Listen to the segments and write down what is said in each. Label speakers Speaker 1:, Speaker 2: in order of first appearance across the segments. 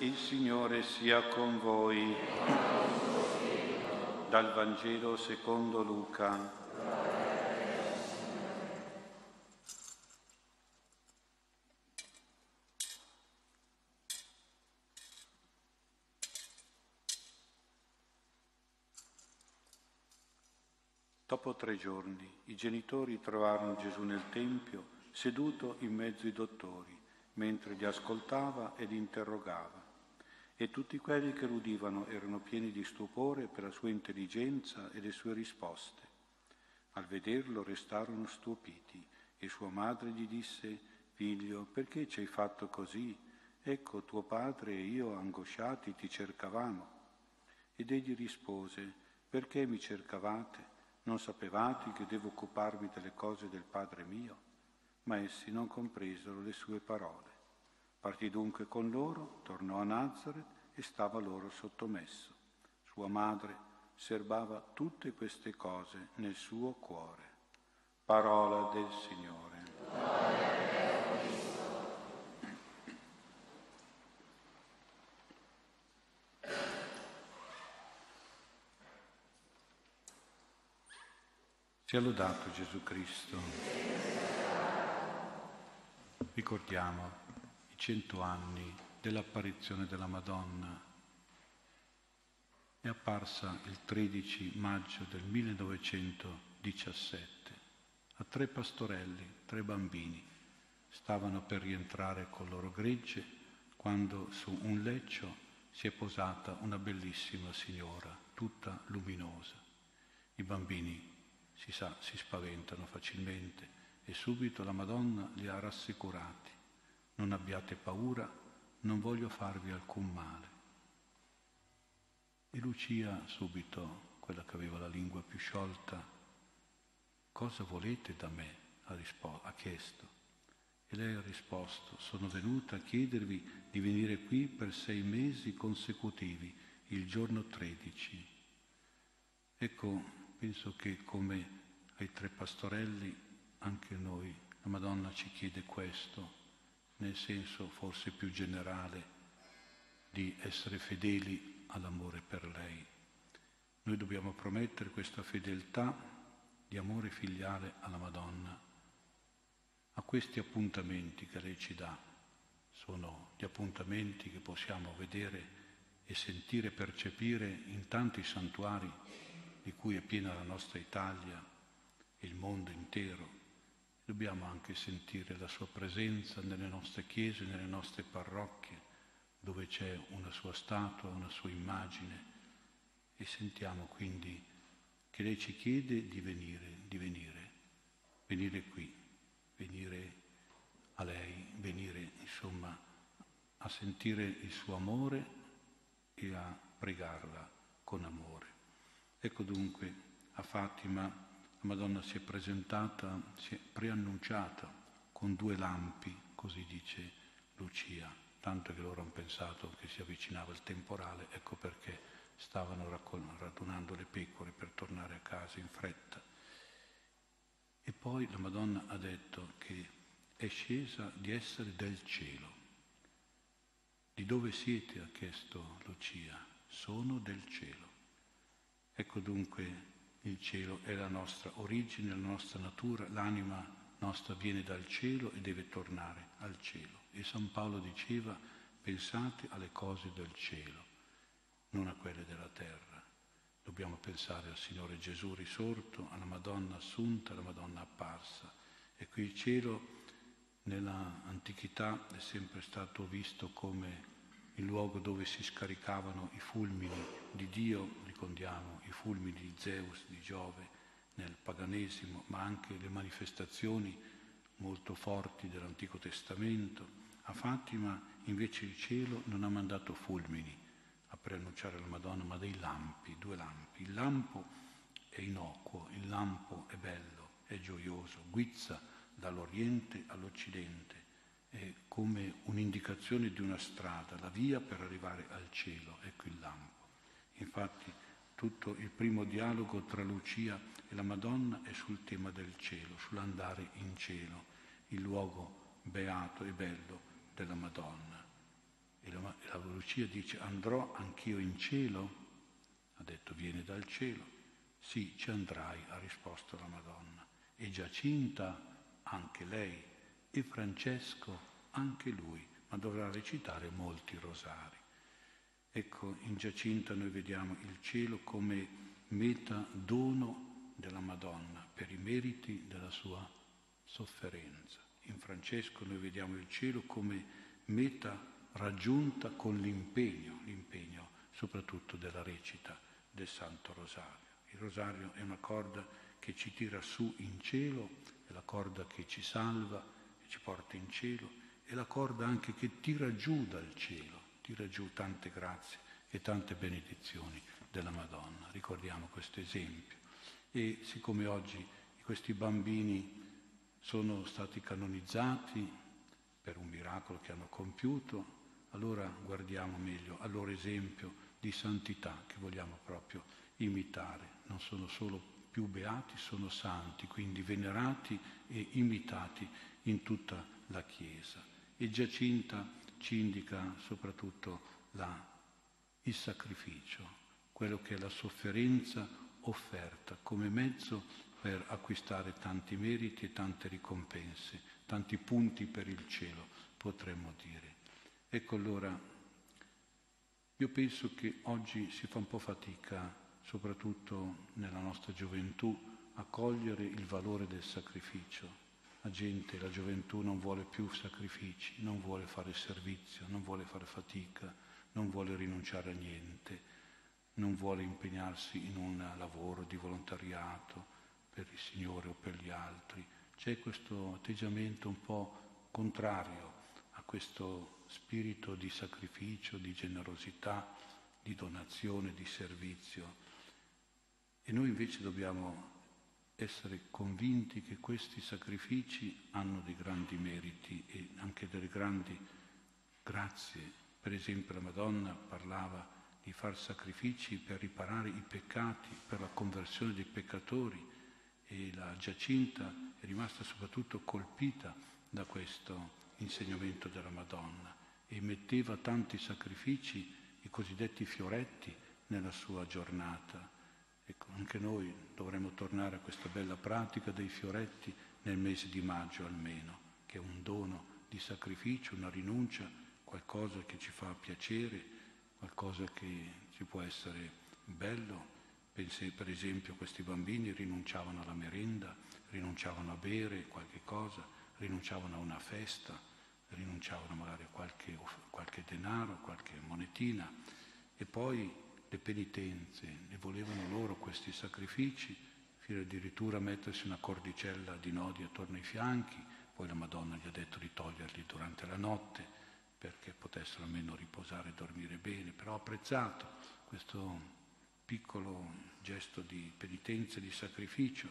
Speaker 1: Il Signore sia con voi. Dal Vangelo secondo Luca. Dopo tre giorni i genitori trovarono Gesù nel Tempio seduto in mezzo ai dottori, mentre li ascoltava ed interrogava e tutti quelli che l'udivano erano pieni di stupore per la sua intelligenza e le sue risposte. Al vederlo restarono stupiti e sua madre gli disse, Figlio, perché ci hai fatto così? Ecco, tuo padre e io, angosciati, ti cercavamo. Ed egli rispose, Perché mi cercavate? Non sapevate che devo occuparmi delle cose del Padre mio? Ma essi non compresero le sue parole. Partì dunque con loro, tornò a Nazareth e stava loro sottomesso. Sua madre serbava tutte queste cose nel suo cuore. Parola del Signore. Sia lodato Gesù Cristo. Ricordiamo cento anni dell'apparizione della Madonna. È apparsa il 13 maggio del 1917 a tre pastorelli, tre bambini. Stavano per rientrare col loro gregge quando su un leccio si è posata una bellissima signora, tutta luminosa. I bambini, si sa, si spaventano facilmente e subito la Madonna li ha rassicurati non abbiate paura, non voglio farvi alcun male. E Lucia subito, quella che aveva la lingua più sciolta, cosa volete da me? ha, rispo- ha chiesto. E lei ha risposto, sono venuta a chiedervi di venire qui per sei mesi consecutivi, il giorno 13. Ecco, penso che come ai tre pastorelli, anche noi, la Madonna ci chiede questo, nel senso forse più generale di essere fedeli all'amore per lei. Noi dobbiamo promettere questa fedeltà di amore filiale alla Madonna a questi appuntamenti che lei ci dà. Sono gli appuntamenti che possiamo vedere e sentire, percepire in tanti santuari di cui è piena la nostra Italia e il mondo intero dobbiamo anche sentire la sua presenza nelle nostre chiese, nelle nostre parrocchie, dove c'è una sua statua, una sua immagine e sentiamo quindi che lei ci chiede di venire, di venire, venire qui, venire a lei, venire insomma a sentire il suo amore e a pregarla con amore. Ecco dunque a Fatima la Madonna si è presentata, si è preannunciata con due lampi, così dice Lucia, tanto che loro hanno pensato che si avvicinava il temporale, ecco perché stavano radunando le pecore per tornare a casa in fretta. E poi la Madonna ha detto che è scesa di essere del cielo. Di dove siete? ha chiesto Lucia. Sono del cielo. Ecco dunque il cielo è la nostra origine, la nostra natura, l'anima nostra viene dal cielo e deve tornare al cielo. E San Paolo diceva, pensate alle cose del cielo, non a quelle della terra. Dobbiamo pensare al Signore Gesù risorto, alla Madonna assunta, alla Madonna apparsa. E qui il cielo nella antichità è sempre stato visto come il luogo dove si scaricavano i fulmini di Dio, ricordiamo i fulmini di Zeus, di Giove nel paganesimo, ma anche le manifestazioni molto forti dell'Antico Testamento. A Fatima invece il cielo non ha mandato fulmini a preannunciare la Madonna, ma dei lampi, due lampi. Il lampo è innocuo, il lampo è bello, è gioioso, guizza dall'Oriente all'Occidente è come un'indicazione di una strada, la via per arrivare al cielo, ecco il lampo. Infatti tutto il primo dialogo tra Lucia e la Madonna è sul tema del cielo, sull'andare in cielo, il luogo beato e bello della Madonna. E la, la Lucia dice andrò anch'io in cielo? Ha detto viene dal cielo. Sì, ci andrai, ha risposto la Madonna. E Giacinta, anche lei, e Francesco, anche lui, ma dovrà recitare molti rosari. Ecco, in Giacinta noi vediamo il cielo come meta dono della Madonna per i meriti della sua sofferenza. In Francesco noi vediamo il cielo come meta raggiunta con l'impegno, l'impegno soprattutto della recita del Santo Rosario. Il Rosario è una corda che ci tira su in cielo, è la corda che ci salva e ci porta in cielo, è la corda anche che tira giù dal cielo, tira giù tante grazie e tante benedizioni della Madonna. Ricordiamo questo esempio. E siccome oggi questi bambini sono stati canonizzati per un miracolo che hanno compiuto, allora guardiamo meglio al loro esempio di santità che vogliamo proprio imitare. Non sono solo più beati, sono santi, quindi venerati e imitati in tutta la Chiesa. E Giacinta ci indica soprattutto la, il sacrificio, quello che è la sofferenza offerta come mezzo per acquistare tanti meriti e tante ricompense, tanti punti per il cielo, potremmo dire. Ecco allora, io penso che oggi si fa un po' fatica, soprattutto nella nostra gioventù, a cogliere il valore del sacrificio. Gente, la gioventù non vuole più sacrifici, non vuole fare servizio, non vuole fare fatica, non vuole rinunciare a niente non vuole impegnarsi in un lavoro di volontariato per il Signore o per gli altri. C'è questo atteggiamento un po' contrario a questo spirito di sacrificio, di generosità, di donazione, di servizio. E noi invece dobbiamo essere convinti che questi sacrifici hanno dei grandi meriti e anche delle grandi grazie. Per esempio la Madonna parlava di far sacrifici per riparare i peccati, per la conversione dei peccatori e la Giacinta è rimasta soprattutto colpita da questo insegnamento della Madonna e metteva tanti sacrifici, i cosiddetti fioretti, nella sua giornata. Ecco, anche noi dovremmo tornare a questa bella pratica dei fioretti nel mese di maggio almeno, che è un dono di sacrificio, una rinuncia, qualcosa che ci fa piacere qualcosa che ci può essere bello. Pensi per esempio questi bambini rinunciavano alla merenda, rinunciavano a bere qualche cosa, rinunciavano a una festa, rinunciavano magari a qualche, qualche denaro, qualche monetina e poi le penitenze, ne volevano loro questi sacrifici, fino addirittura a mettersi una cordicella di nodi attorno ai fianchi, poi la Madonna gli ha detto di toglierli durante la notte perché potessero almeno riposare e dormire bene, però ho apprezzato questo piccolo gesto di penitenza e di sacrificio,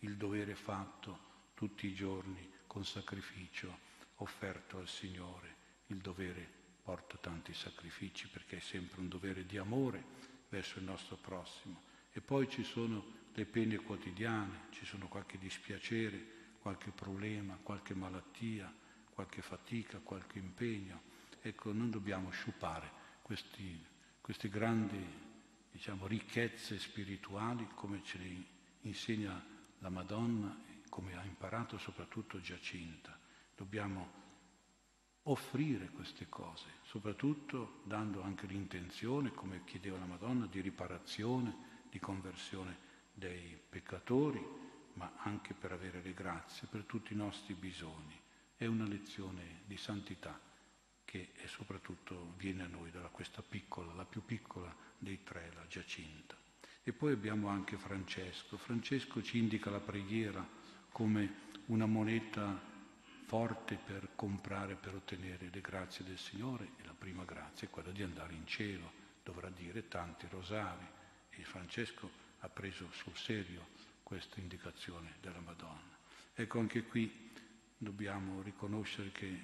Speaker 1: il dovere fatto tutti i giorni con sacrificio offerto al Signore. Il dovere porta tanti sacrifici perché è sempre un dovere di amore verso il nostro prossimo. E poi ci sono le pene quotidiane, ci sono qualche dispiacere, qualche problema, qualche malattia, qualche fatica, qualche impegno. Ecco, non dobbiamo sciupare questi, queste grandi diciamo, ricchezze spirituali come ce le insegna la Madonna, come ha imparato soprattutto Giacinta. Dobbiamo offrire queste cose, soprattutto dando anche l'intenzione, come chiedeva la Madonna, di riparazione, di conversione dei peccatori, ma anche per avere le grazie per tutti i nostri bisogni. È una lezione di santità che soprattutto viene a noi da questa piccola, la più piccola dei tre, la Giacinta. E poi abbiamo anche Francesco. Francesco ci indica la preghiera come una moneta forte per comprare, per ottenere le grazie del Signore e la prima grazia è quella di andare in cielo, dovrà dire tanti rosari e Francesco ha preso sul serio questa indicazione della Madonna. Ecco anche qui dobbiamo riconoscere che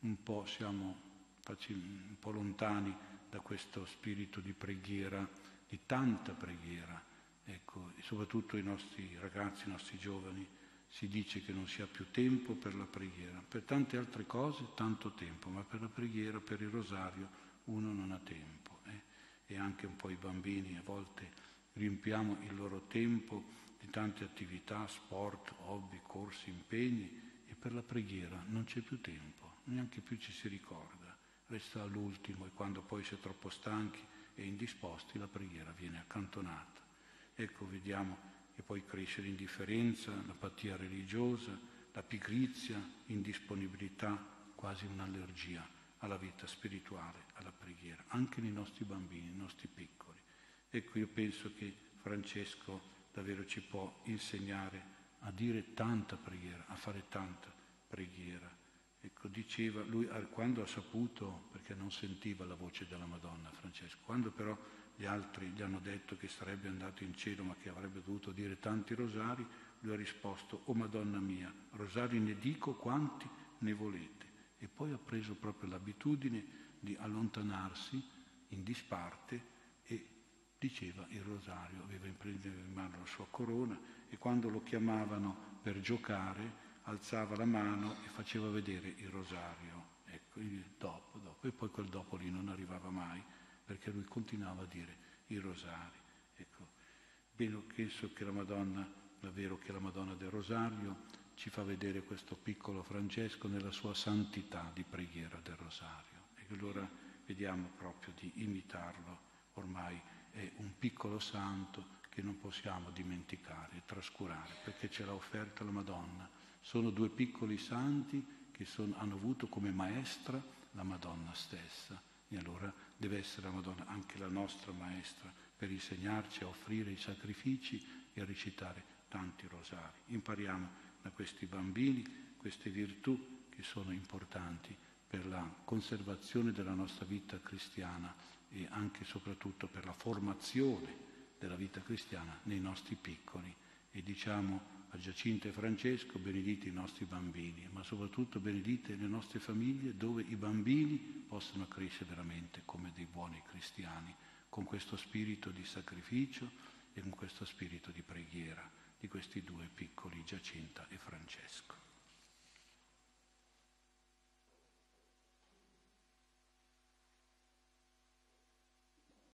Speaker 1: un po' siamo un po' lontani da questo spirito di preghiera, di tanta preghiera. Ecco, e soprattutto i nostri ragazzi, i nostri giovani, si dice che non si ha più tempo per la preghiera. Per tante altre cose tanto tempo, ma per la preghiera, per il rosario, uno non ha tempo. Eh? E anche un po' i bambini a volte riempiamo il loro tempo di tante attività, sport, hobby, corsi, impegni e per la preghiera non c'è più tempo, neanche più ci si ricorda, resta all'ultimo e quando poi si è troppo stanchi e indisposti la preghiera viene accantonata. Ecco, vediamo che poi cresce l'indifferenza, l'apatia religiosa, la pigrizia, indisponibilità, quasi un'allergia alla vita spirituale, alla preghiera, anche nei nostri bambini, nei nostri piccoli. Ecco, io penso che Francesco davvero ci può insegnare a dire tanta preghiera, a fare tanta preghiera. Ecco, diceva lui quando ha saputo, perché non sentiva la voce della Madonna Francesco, quando però gli altri gli hanno detto che sarebbe andato in cielo ma che avrebbe dovuto dire tanti rosari, lui ha risposto, oh Madonna mia, rosari ne dico quanti ne volete. E poi ha preso proprio l'abitudine di allontanarsi in disparte e diceva il rosario, aveva in mano la sua corona e quando lo chiamavano per giocare alzava la mano e faceva vedere il rosario. Ecco, il dopo, dopo. E poi quel dopo lì non arrivava mai perché lui continuava a dire i rosari. Ecco, bene, penso che la Madonna, davvero che la Madonna del Rosario ci fa vedere questo piccolo Francesco nella sua santità di preghiera del Rosario. E allora vediamo proprio di imitarlo ormai è un piccolo santo che non possiamo dimenticare trascurare perché ce l'ha offerta la Madonna. Sono due piccoli santi che sono, hanno avuto come maestra la Madonna stessa e allora deve essere la Madonna anche la nostra maestra per insegnarci a offrire i sacrifici e a recitare tanti rosari. Impariamo da questi bambini queste virtù che sono importanti per la conservazione della nostra vita cristiana e anche e soprattutto per la formazione della vita cristiana nei nostri piccoli e diciamo a Giacinta e Francesco benedite i nostri bambini, ma soprattutto benedite le nostre famiglie dove i bambini possano crescere veramente come dei buoni cristiani, con questo spirito di sacrificio e con questo spirito di preghiera di questi due piccoli Giacinta e Francesco.